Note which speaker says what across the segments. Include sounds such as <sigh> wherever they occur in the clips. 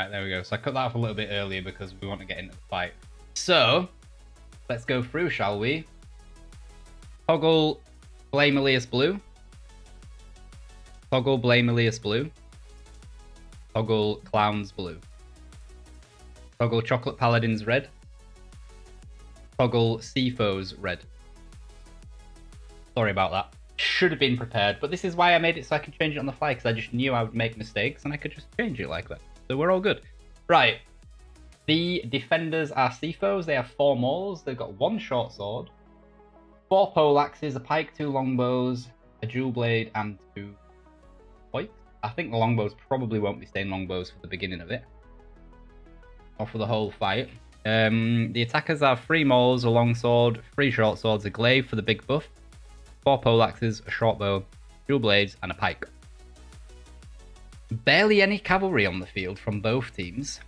Speaker 1: Right, there we go. So I cut that off a little bit earlier because we want to get into the fight. So, let's go through, shall we? Toggle Blame Elias Blue. Toggle Blame Elias Blue. Toggle Clowns Blue. Toggle Chocolate Paladins Red. Toggle SEFOs Red. Sorry about that. Should have been prepared, but this is why I made it so I can change it on the fly, because I just knew I would make mistakes and I could just change it like that. So we're all good. Right. The defenders are SEFOs. They have four mauls. They've got one short sword, four poleaxes, a pike, two longbows, a dual blade, and two pikes. I think the longbows probably won't be staying longbows for the beginning of it. Or for the whole fight. Um, the attackers have three mauls, a longsword, three short swords, a glaive for the big buff, four poleaxes, a short bow, dual blades, and a pike. Barely any cavalry on the field from both teams.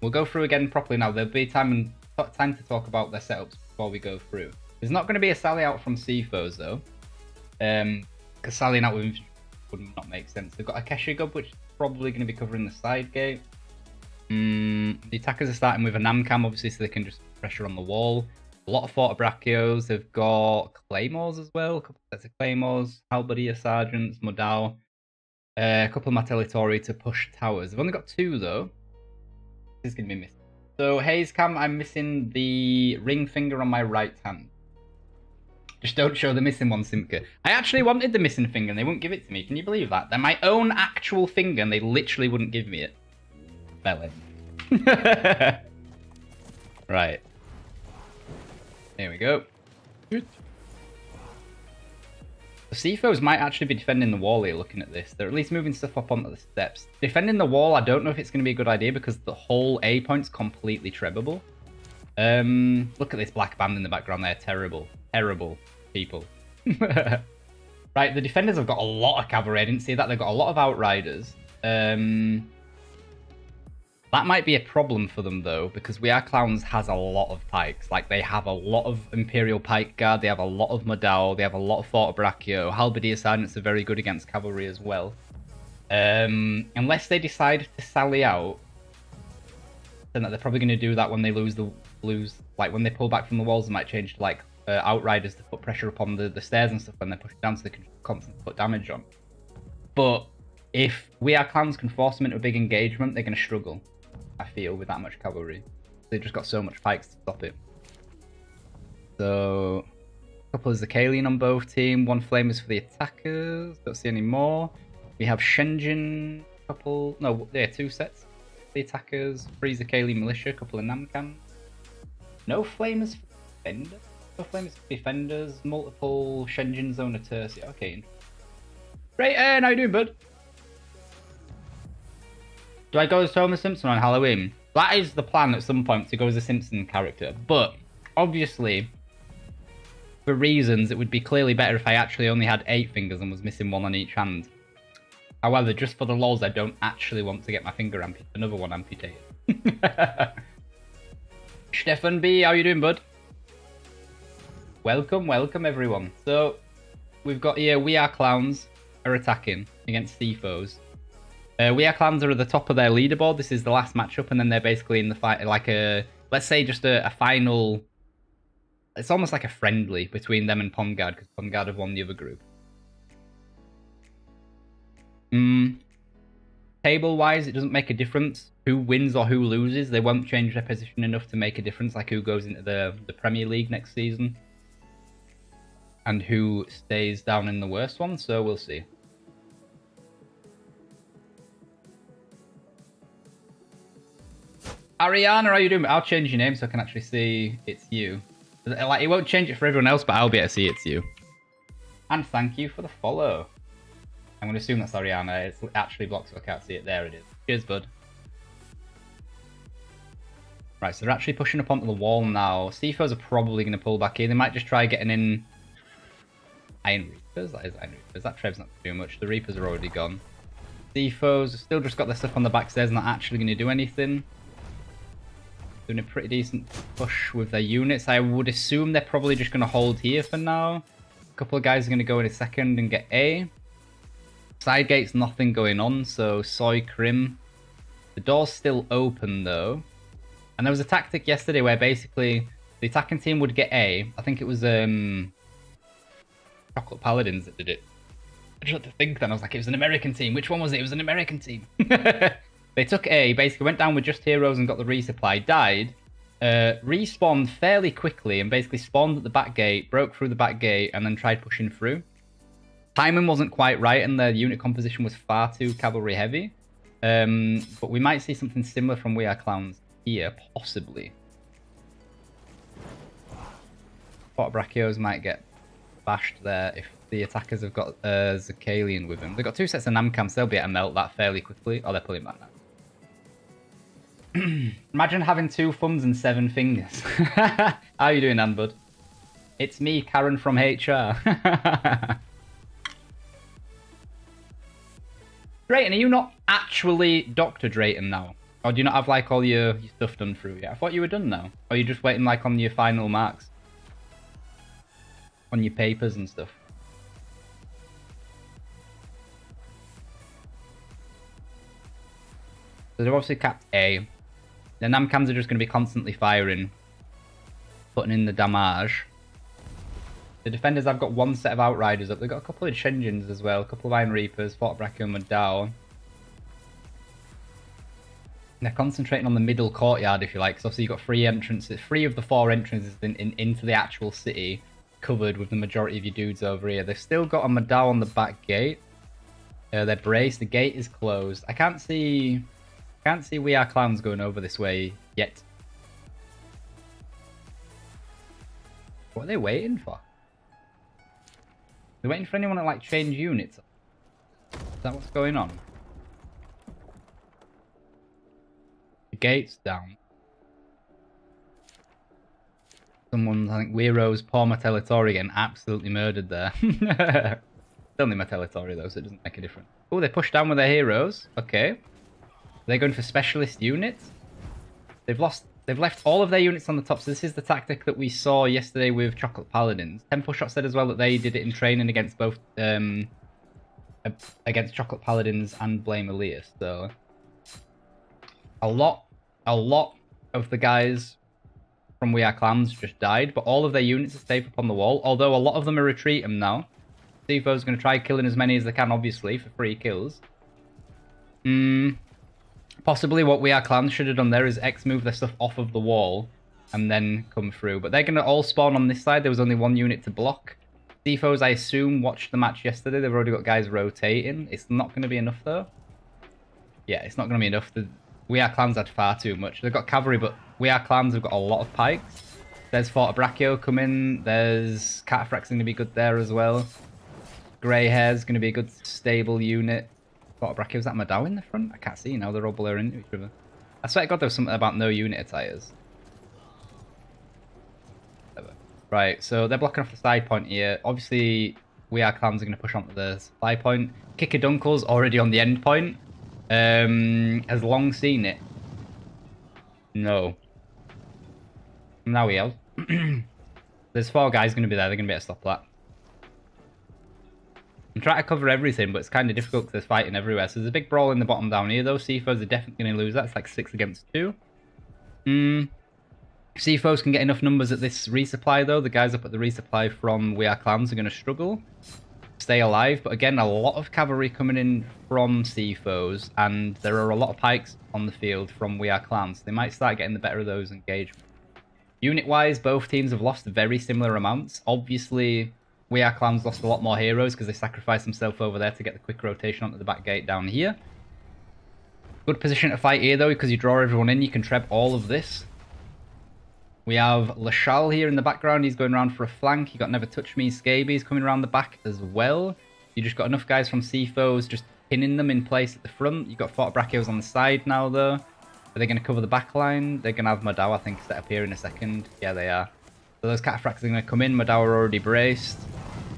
Speaker 1: We'll go through again properly now. There'll be time and time to talk about their setups before we go through. There's not going to be a sally out from SEFOs though, um, because sallying out with would not make sense. They've got a Kesha Gub, which is probably going to be covering the side gate. Mm, the attackers are starting with a Namkhan, obviously, so they can just pressure on the wall. A lot of Fortebraccios. They've got Claymores as well, a couple sets of Claymores, Halberdier Sergeants, Modao, uh, a couple of Martellatori to push towers. I've only got two, though. This is going to be missing. So, Haze Cam, I'm missing the ring finger on my right hand. Just don't show the missing one, Simka. I actually wanted the missing finger and they wouldn't give it to me. Can you believe that? They're my own actual finger and they literally wouldn't give me it. Belly. <laughs> right. There we go. Good. The SEFOs might actually be defending the wall here looking at this. They're at least moving stuff up onto the steps. Defending the wall, I don't know if it's going to be a good idea because the whole A point's completely trebable. Um, look at this black band in the background there. Terrible. Terrible people. <laughs> right, the defenders have got a lot of cavalry. I didn't see that. They've got a lot of outriders. Um, that might be a problem for them though, because We Are Clowns has a lot of pikes. Like they have a lot of Imperial Pike Guard, they have a lot of Modao, they have a lot of Fortebraccio. Halberdier Sergeants are very good against cavalry as well. Um, unless they decide to sally out, then they're probably going to do that when they lose the lose like when they pull back from the walls. They might change to like uh, outriders to put pressure upon the, the stairs and stuff when they push down, so they can constantly put damage on. But if We Are Clowns can force them into a big engagement, they're going to struggle. I feel, with that much cavalry. They've just got so much pikes to stop it. So, a couple of Zykalian on both team. One flame is for the attackers. Don't see any more. We have Shenzhen, couple. No, yeah, two sets. The attackers. Three Zykalian militia, couple of Namkhans. No flamers for defenders. No flamers for defenders. Multiple Shenzhen zone of Tercio. Okay. Right, uh, how you doing, bud? Do I go as Homer Simpson on Halloween? That is the plan at some point to go as a Simpson character. But obviously, for reasons, it would be clearly better if I actually only had eight fingers and was missing one on each hand. However, just for the lols, I don't actually want to get my finger amputated. Another one amputated. <laughs> Stefan B, how are you doing, bud? Welcome, welcome, everyone. So, we've got here, We Are Clowns are attacking against SEFOs. Uh, we are clowns are at the top of their leaderboard. This is the last matchup, and then they're basically in the fight, like a let's say just a, a final. It's almost like a friendly between them and Pondguard because Pondguard have won the other group. Mm. Table wise, it doesn't make a difference who wins or who loses. They won't change their position enough to make a difference, like who goes into the the Premier League next season and who stays down in the worst one. So we'll see. Ariana, how are you doing? I'll change your name so I can actually see it's you. Like, it won't change it for everyone else, but I'll be able to see it's you. And thank you for the follow. I'm going to assume that's Ariana. It's actually blocked so I can't see it. There it is. Cheers, bud. Right, so they're actually pushing up onto the wall now. SEFOs are probably going to pull back in. They might just try getting in Iron Reapers. That is Iron Reapers. That Trev's not too much. The Reapers are already gone. SEFOs still just got their stuff on the back stairs, not actually going to do anything doing a pretty decent push with their units. I would assume they're probably just going to hold here for now. A couple of guys are going to go in a second and get A. Side gate's nothing going on, so Soy Krim, The door's still open though. And there was a tactic yesterday where basically the attacking team would get A. I think it was um Chocolate Paladins that did it. I just had to think then. I was like, it was an American team. Which one was it? It was an American team. <laughs> they took A, basically went down with just heroes and got the resupply, died, uh, respawned fairly quickly and basically spawned at the back gate, broke through the back gate, and then tried pushing through. Timing wasn't quite right, and their unit composition was far too cavalry heavy. Um, but we might see something similar from We Are Clowns here, possibly. Fortebraccios might get bashed there if the attackers have got uh, Zykalian with them. They've got two sets of Namkhans, they'll be able to melt that fairly quickly. Oh, they're pulling back now. <clears throat> Imagine having two thumbs and seven fingers. <laughs> How are you doing, Anbud? It's me, Karen from HR. <laughs> Drayton, are you not actually Dr. Drayton now? Or do you not have like all your, your stuff done through yet? I thought you were done now. Or are you just waiting like on your final marks? On your papers and stuff? So they've obviously capped A. The Namkhans are just going to be constantly firing, putting in the damage. The defenders have got one set of Outriders up. They've got a couple of Shenjins as well, a couple of Iron Reapers, Fort Brackham and down. They're concentrating on the middle courtyard, if you like, because obviously you've got three entrances, three of the four entrances in, in, into the actual city covered with the majority of your dudes over here. They've still got a Madao on the back gate. Uh, they're braced. The gate is closed. I can't see can't see We Are Clowns going over this way yet. What are they waiting for? They're waiting for anyone to like change units. Is that what's going on? The gate's down. Someone, I think Wero's poor Martellatori getting absolutely murdered there. <laughs> it's only Martellatori though, so it doesn't make a difference. Oh, they pushed down with their heroes. Okay. They're going for specialist units. They've lost. They've left all of their units on the top. So this is the tactic that we saw yesterday with Chocolate Paladins. Temple Shot said as well that they did it in training against both um, against Chocolate Paladins and Blame Elias. So a lot, a lot of the guys from We Are Clowns just died, but all of their units are safe up on the wall. Although a lot of them are retreating now. Sifo's going to try killing as many as they can, obviously, for free kills. Hmm. Possibly what We Are Clowns should have done there is X move their stuff off of the wall and then come through. But they're going to all spawn on this side. There was only one unit to block. Defos, I assume, watched the match yesterday. They've already got guys rotating. It's not going to be enough, though. Yeah, it's not going to be enough. The We Are Clowns had far too much. They've got cavalry, but We Are Clowns have got a lot of pikes. There's Fortebraccio coming. There's Cataphract's going to be good there as well. Grey Hair's going to be a good stable unit. Fortebraccio, was that Madao in the front? I can't see now, they're all blurring into each other. I swear to god there was something about no unit attires. Right, so they're blocking off the side point here. Obviously, we are clowns are going to push onto the supply point. Kickadunkle's already on the end point. Um, has long seen it. No. Now he has. <clears throat> There's four guys going to be there. They're going to be able to stop that. I'm trying to cover everything, but it's kind of difficult because there's fighting everywhere. So there's a big brawl in the bottom down here, though. SEFOs are definitely going to lose That's like six against two. Hmm. SEFOs can get enough numbers at this resupply, though. The guys up at the resupply from We Are Clowns are going to struggle. Stay alive. But again, a lot of cavalry coming in from SEFOs. And there are a lot of pikes on the field from We Are Clowns. They might start getting the better of those engagements. Unit-wise, both teams have lost very similar amounts. Obviously, we Are Clowns lost a lot more heroes because they sacrificed themselves over there to get the quick rotation onto the back gate down here. Good position to fight here though because you draw everyone in, you can treb all of this. We have Lashal here in the background, he's going around for a flank. You got Never Touch Me, Scabies coming around the back as well. You just got enough guys from SEFOs just pinning them in place at the front. You've got Fortebraccios on the side now though. Are they going to cover the back line? They're going to have Madao, I think, set up here in a second. Yeah, they are. So those cataphracts are going to come in. Madao are already braced.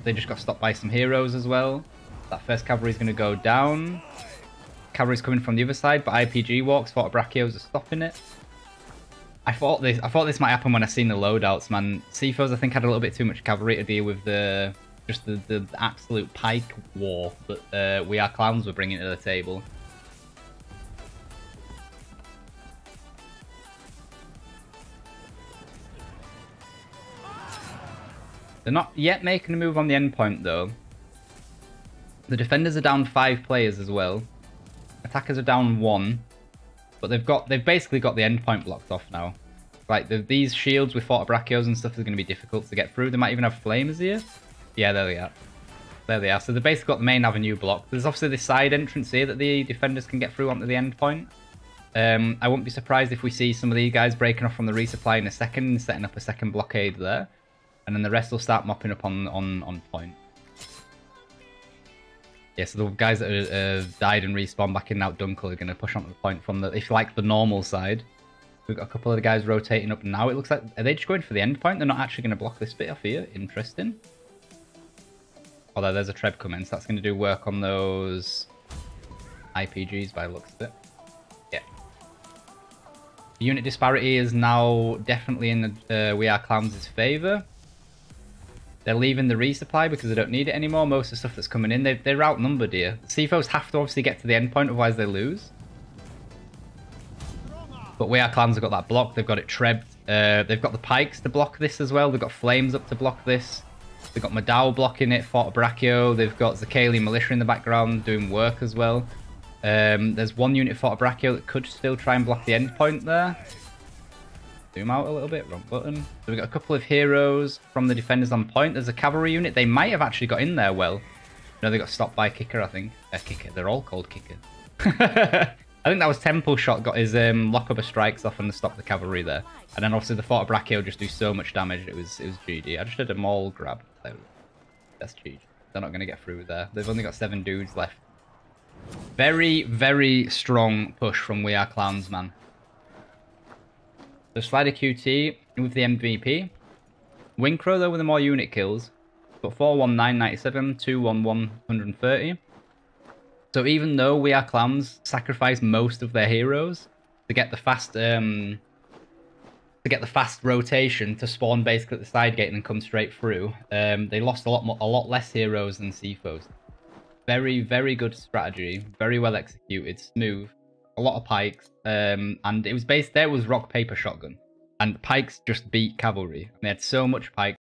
Speaker 1: They just got stopped by some heroes as well. That first cavalry is going to go down. Cavalry's coming from the other side, but IPG walks. Fortebraccios are stopping it. I thought this. I thought this might happen when I seen the loadouts, man. SEFOs, I think, had a little bit too much cavalry to deal with the just the, the absolute pike war that uh, we are clowns were bringing to the table. They're not yet making a move on the endpoint, though. The defenders are down five players as well. Attackers are down one. But they've got they've basically got the endpoint blocked off now. Like, the, these shields with Fortebraccios and stuff is going to be difficult to get through. They might even have flames here. Yeah, there they are. There they are. So they've basically got the main avenue blocked. There's obviously this side entrance here that the defenders can get through onto the endpoint. Um, I wouldn't be surprised if we see some of these guys breaking off from the resupply in a second and setting up a second blockade there. And then the rest will start mopping up on, on, on point. Yeah, so the guys that uh, died and respawned back in Out Dunkel are going to push onto the point from the, if you like, the normal side. We've got a couple of the guys rotating up now. It looks like, are they just going for the end point? They're not actually going to block this bit off here. Interesting. Although there's a Treb coming, so that's going to do work on those IPGs by looks of it. Yeah. The unit disparity is now definitely in the uh, We Are Clowns' favour. They're leaving the resupply because they don't need it anymore. Most of the stuff that's coming in, they, they're outnumbered here. SEFOs have to obviously get to the end point, otherwise they lose. But We Are Clowns have got that block. They've got it trebbed. Uh, they've got the pikes to block this as well. They've got flames up to block this. They've got Madao blocking it, Fortebraccio. They've got Zakali Militia in the background doing work as well. Um, there's one unit Fortebraccio that could still try and block the end point there. Zoom out a little bit, wrong button. So we've got a couple of heroes from the defenders on point. There's a cavalry unit. They might have actually got in there well. No, they got stopped by Kicker, I think. Uh, Kicker. They're all called Kicker. <laughs> I think that was Temple Shot got his um, Lockable strikes off and stopped the cavalry there. And then obviously the Fortebraccio just do so much damage. It was it was GG. I just did a maul grab. That's GG. They're not going to get through there. They've only got seven dudes left. Very, very strong push from We Are Clowns, man. So Slider QT with the MVP. Wincrow, though, with the more unit kills. But 41997, 211 130. So even though We Are Clowns sacrifice most of their heroes to get the fast um, to get the fast rotation to spawn basically at the side gate and then come straight through, um, they lost a lot more, a lot less heroes than SEFOs. Very, very good strategy. Very well executed. Smooth lot of pikes, um, and it was based there was rock paper shotgun, and pikes just beat cavalry. And they had so much pike